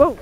Whoa.